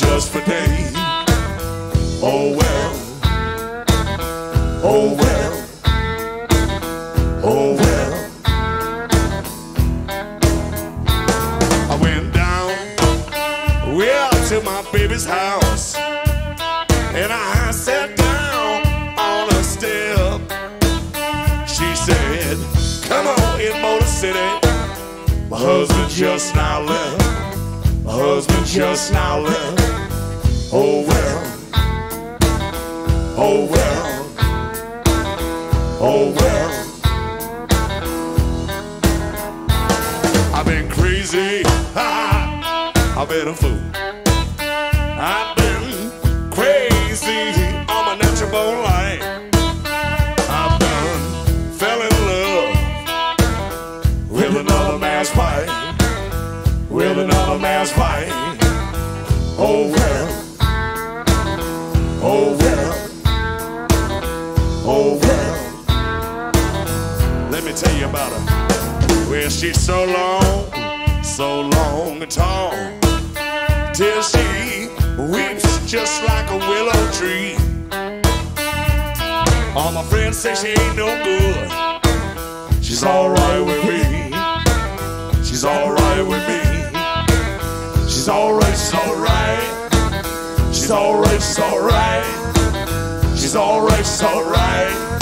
just for day. Oh well, oh well, oh well. I went down, well, to my baby's house, and I sat down on a step. She said, Come on in Motor City. My husband just now left. My husband just now left. Oh well. Oh well. Oh well. I've been crazy. I've been a fool. I've been crazy on my natural life. I've done fell in love with another man's wife. With another man's wife. Oh well. Oh well. Oh well. Let me tell you about her. Well, she's so long, so long and tall, till she weeps just like a willow tree. All my friends say she ain't no good. She's alright with me. She's alright with me. She's alright, she's alright. She's alright, she's alright. She's alright, she's. Alright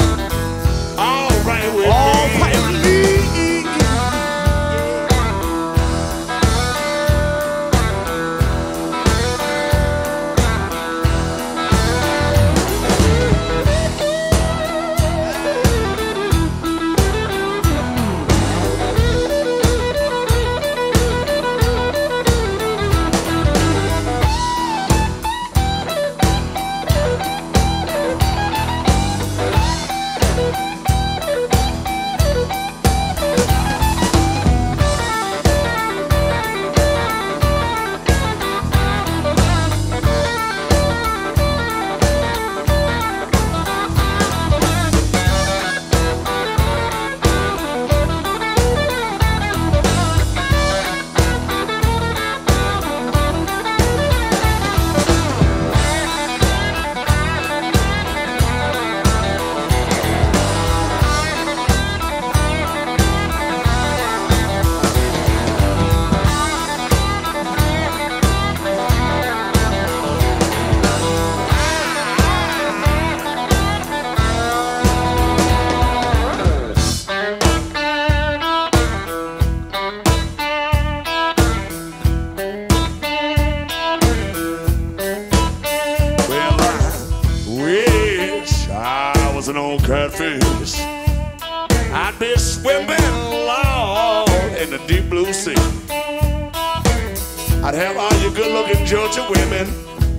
have all you good-looking Georgia women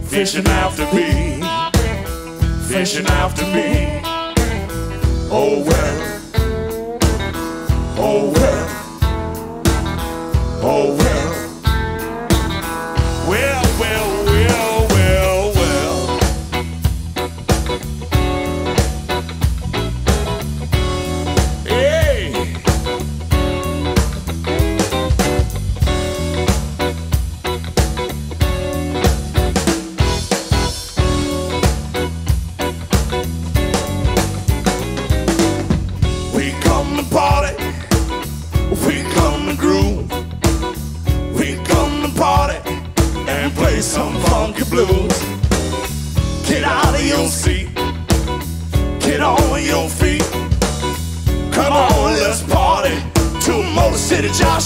fishing after me, fishing after me. Oh well, oh well, oh. Well,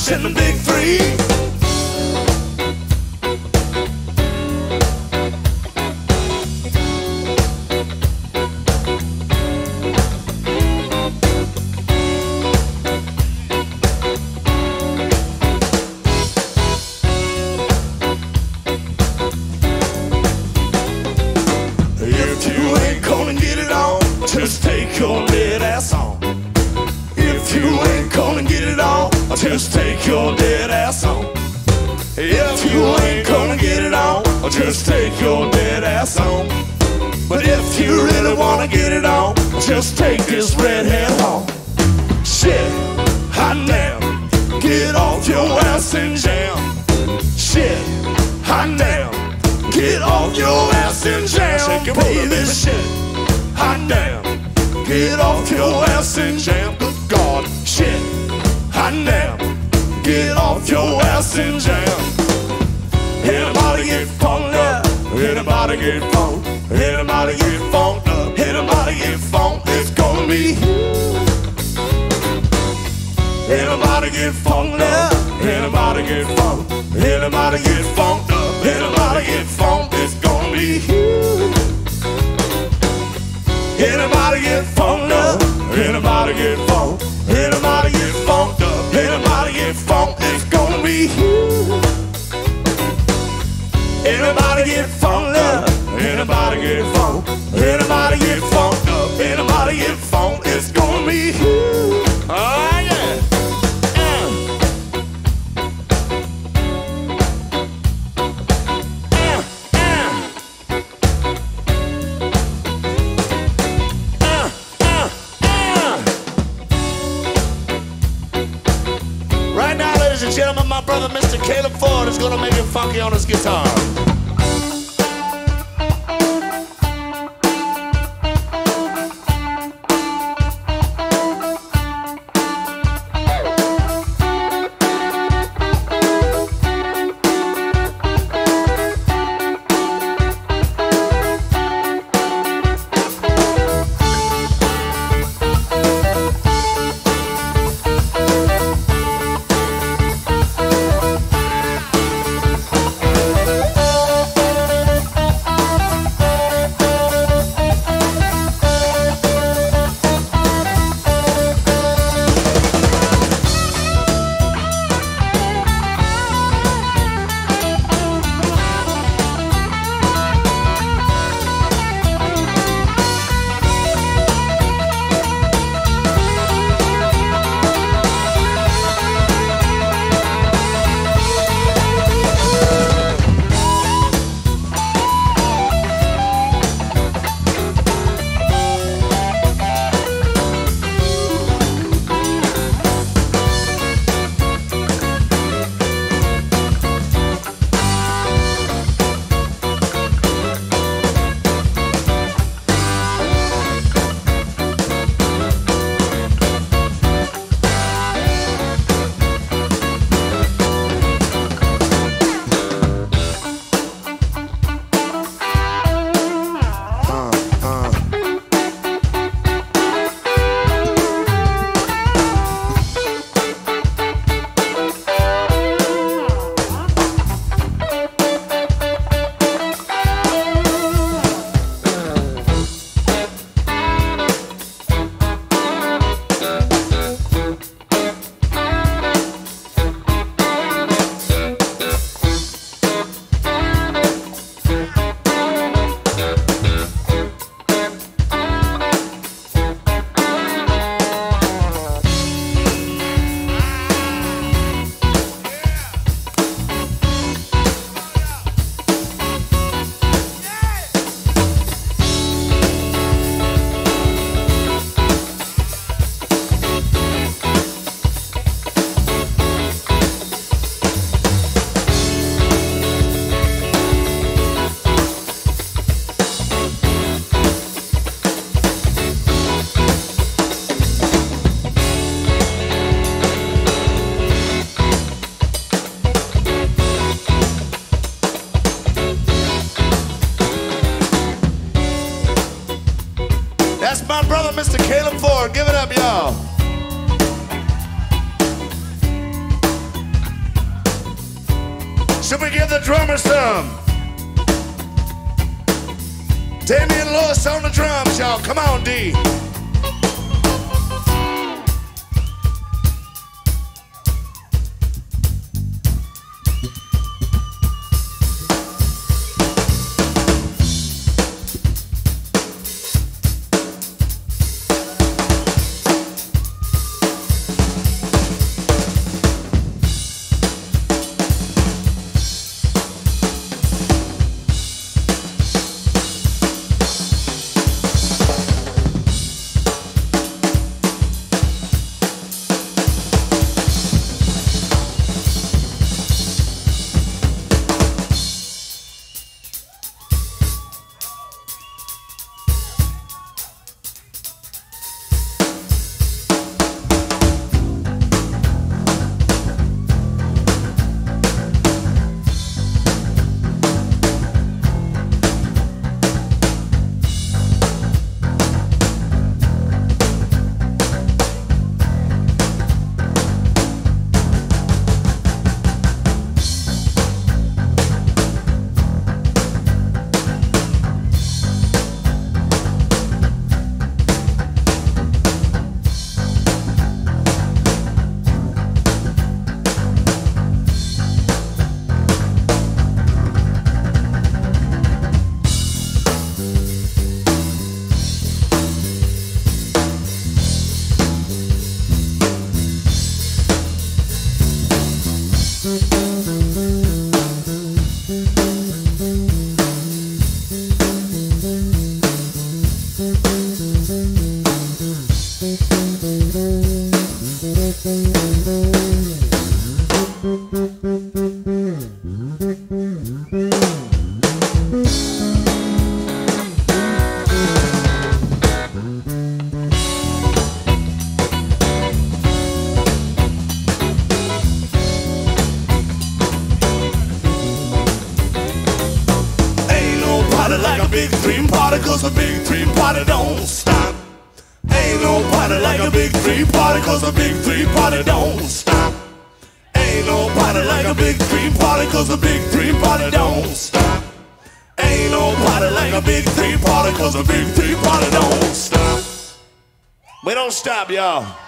Josh the Big Three. If you ain't gonna get it on, just take your dead ass on. Just take your dead ass on. If you ain't gonna get it on, just take your dead ass on. But if you really wanna get it on, just take this redhead home. Shit, hot damn, get off your ass and jam. Shit, hot damn, get off your ass and jam. This shit, hot damn, get off your ass and jam. Get off your ass and jam. Anybody get funked up? Anybody get funked? Anybody get funked up? Anybody get funked? It's gonna be you. Anybody get funked up? Anybody get funked? Anybody get funked up? Anybody get funked? It's gonna be you. Anybody get funked up? Anybody get funked? It's gonna be Anybody get funked on his guitar. Should we give the drummer some? Damien Lewis on the drums, y'all. Come on, D. big three party, cause a big three party don't stop. Ain't no party like a big three party, cause a big three party don't stop. Ain't no party like a big three party, cause a big three party don't stop. Ain't no party like a big three party, cause a big three party don't stop. We don't stop, y'all.